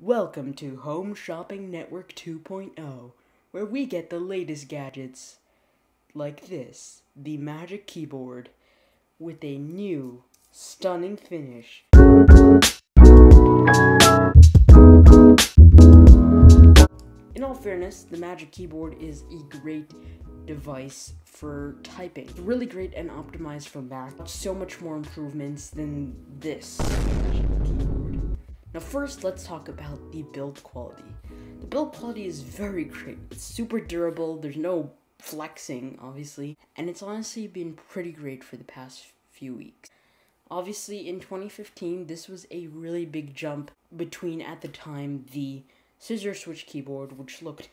Welcome to Home Shopping Network 2.0, where we get the latest gadgets like this the Magic Keyboard with a new, stunning finish. In all fairness, the Magic Keyboard is a great device for typing. It's really great and optimized for Mac. So much more improvements than this. Now first, let's talk about the build quality. The build quality is very great. It's super durable. There's no flexing, obviously, and it's honestly been pretty great for the past few weeks. Obviously, in 2015, this was a really big jump between at the time the scissor switch keyboard, which looked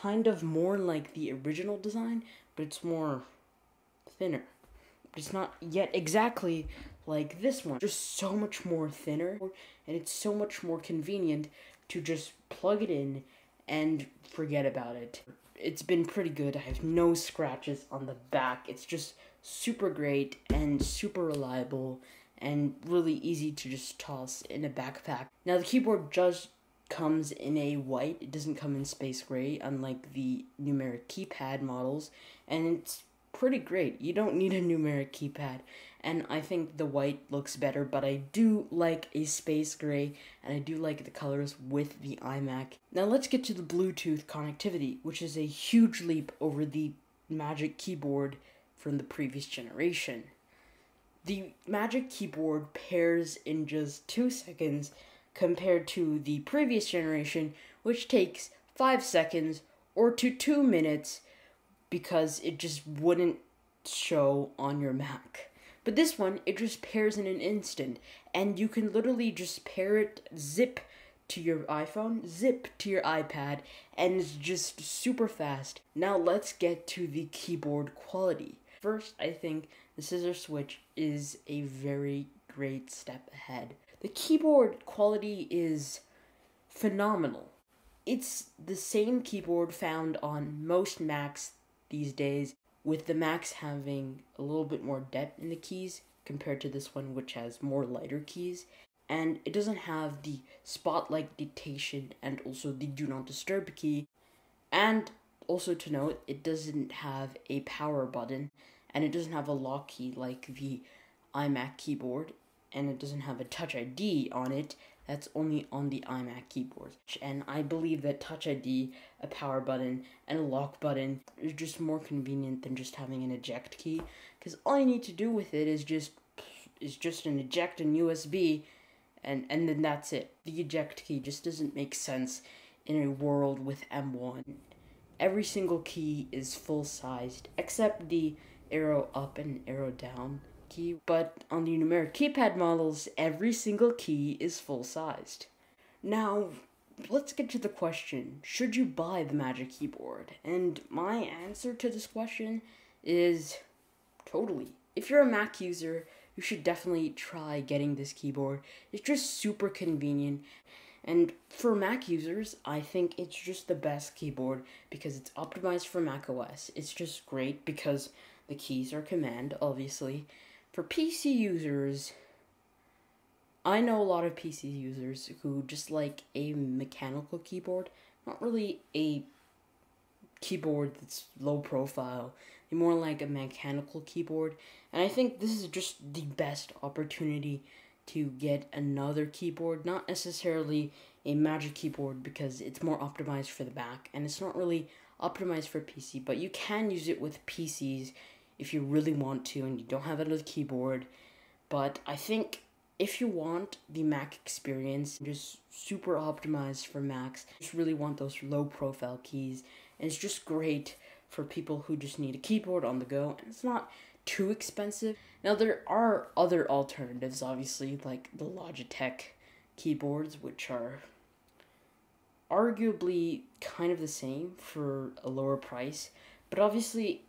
kind of more like the original design, but it's more thinner. It's not yet exactly like this one, just so much more thinner, and it's so much more convenient to just plug it in and forget about it. It's been pretty good. I have no scratches on the back. It's just super great and super reliable and really easy to just toss in a backpack. Now the keyboard just comes in a white. It doesn't come in space gray, unlike the numeric keypad models, and it's pretty great. You don't need a numeric keypad, and I think the white looks better, but I do like a space gray, and I do like the colors with the iMac. Now let's get to the Bluetooth connectivity, which is a huge leap over the Magic Keyboard from the previous generation. The Magic Keyboard pairs in just two seconds compared to the previous generation, which takes 5 seconds or to 2 minutes because it just wouldn't show on your Mac. But this one, it just pairs in an instant, and you can literally just pair it zip to your iPhone, zip to your iPad, and it's just super fast. Now let's get to the keyboard quality. First, I think the scissor switch is a very great step ahead. The keyboard quality is phenomenal. It's the same keyboard found on most Macs these days, with the Macs having a little bit more depth in the keys compared to this one, which has more lighter keys. And it doesn't have the spotlight dictation and also the do not disturb key. And also to note, it doesn't have a power button and it doesn't have a lock key like the iMac keyboard and it doesn't have a Touch ID on it. That's only on the iMac keyboard. And I believe that Touch ID, a power button, and a lock button is just more convenient than just having an eject key. Because all you need to do with it is just is just an eject and USB, and and then that's it. The eject key just doesn't make sense in a world with M1. Every single key is full sized except the arrow up and arrow down key, but on the numeric keypad models, every single key is full sized. Now, let's get to the question should you buy the Magic Keyboard? And my answer to this question is totally. If you're a Mac user, you should definitely try getting this keyboard. It's just super convenient. And for Mac users, I think it's just the best keyboard because it's optimized for Mac OS. It's just great because the keys are command, obviously, for PC users, I know a lot of PC users who just like a mechanical keyboard, not really a keyboard that's low profile. They more like a mechanical keyboard, and I think this is just the best opportunity to get another keyboard, not necessarily a Magic keyboard because it's more optimized for the Mac and it's not really optimized for PC, but you can use it with PCs if you really want to and you don't have another keyboard. But I think if you want the Mac experience, just super optimized for Macs, just really want those low profile keys, and it's just great for people who just need a keyboard on the go, and it's not too expensive. Now, there are other alternatives, obviously, like the Logitech keyboards, which are arguably kind of the same for a lower price, but obviously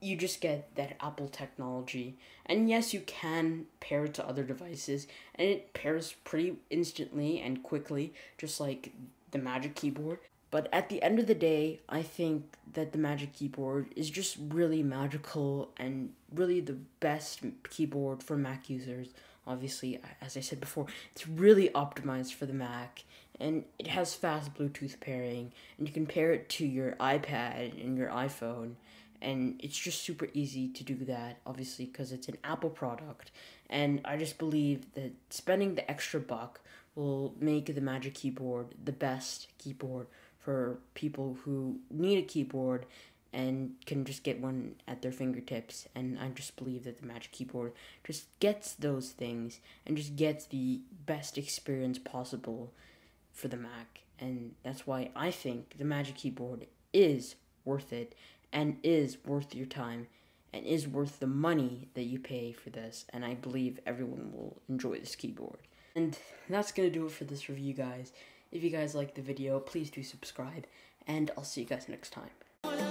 you just get that Apple technology. And yes, you can pair it to other devices, and it pairs pretty instantly and quickly, just like the Magic Keyboard. But at the end of the day, I think that the Magic Keyboard is just really magical and really the best keyboard for Mac users Obviously, as I said before, it's really optimized for the Mac and it has fast Bluetooth pairing and you can pair it to your iPad and your iPhone and it's just super easy to do that obviously because it's an Apple product. And I just believe that spending the extra buck will make the Magic Keyboard the best keyboard for people who need a keyboard and can just get one at their fingertips. And I just believe that the Magic Keyboard just gets those things and just gets the best experience possible for the Mac. And that's why I think the Magic Keyboard is worth it and is worth your time and is worth the money that you pay for this and I believe everyone will enjoy this keyboard. And that's going to do it for this review guys. If you guys like the video, please do subscribe and I'll see you guys next time.